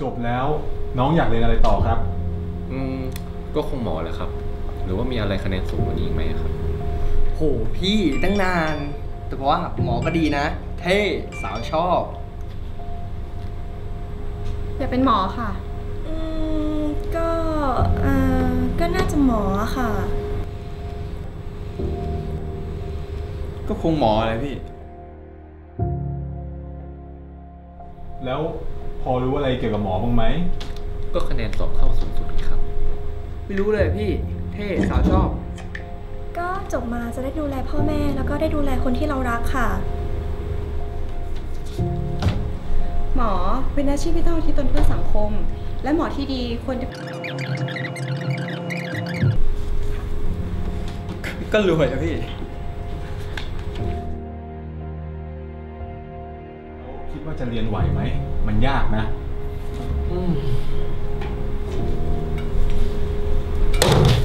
จบแล้วน้องอยากเรียนอะไรต่อครับ อืมก็คงหมอแหละครับ หรือว่ามีอะไรคะแนนสูงกว่านี้อีกไหมครับ โหพี่ตั้งนาน แต่เพราะว่าหมอก็ดีนะ เท่สาวชอบ อยากเป็นหมอค่ะ อืมก็เอ่อก็น่าจะหมอค่ะ ก็คงหมออะไรพี่ แล้วพ อรู้อะไรเกี่ยวกับหมอบ้างไหม ก็คะแนนสอบเข้าสูงสุดครับ ไม่รู้เลยพี่ เท่สาวชอบ ก็จบมาจะได้ดูแลพ่อแม่ แล้วก็ได้ดูแลคนที่เรารักค่ะ หมอเป็นอาชีพที่ต้องอุที่ตนเพื่อสังคม และหมอที่ดีควรจะก็รวยอะพี่ ว่าจะเรียนไหวไหม มันยากนะ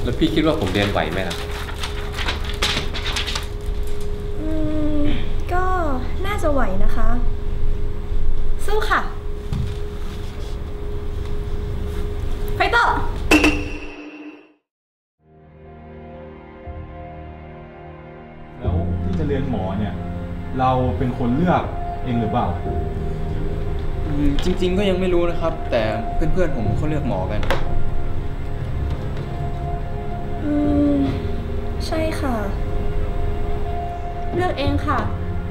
แล้วพี่คิดว่าผมเรียนไหวไหมล่ะ อืม ก็น่าจะไหวนะคะ สู้ค่ะไฟเตอร์แล้วที่จะเรียนหมอเนี่ย เราเป็นคนเลือก เองหรือเปล่าอืมจริง ๆ ก็ยังไม่รู้นะครับ แต่เพื่อนๆผมเขาเลือกหมอกัน อืม ใช่ค่ะ เลือกเองค่ะ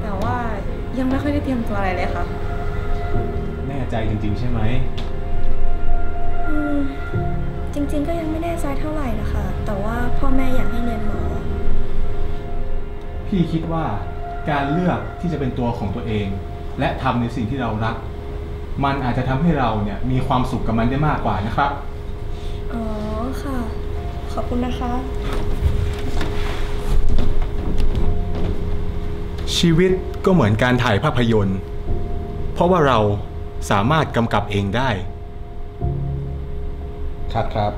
แต่ว่ายังไม่ค่อยได้เตรียมตัวอะไรเลยค่ะ แน่ใจจริง ๆ ใช่ไหม อืม จริง ๆ ก็ยังไม่แน่ใจเท่าไหร่นะคะ แต่ว่าพ่อแม่อยากให้เรียนหมอ พี่คิดว่า การเลือกที่จะเป็นตัวของตัวเอง และทำในสิ่งที่เรารัก มันอาจจะทำให้เราเนี่ยมีความสุขกับมันได้มากกว่านะครับ อ๋อค่ะ ขอบคุณนะคะ ชีวิตก็เหมือนการถ่ายภาพยนตร์ เพราะว่าเราสามารถกำกับเองได้ ครับครับ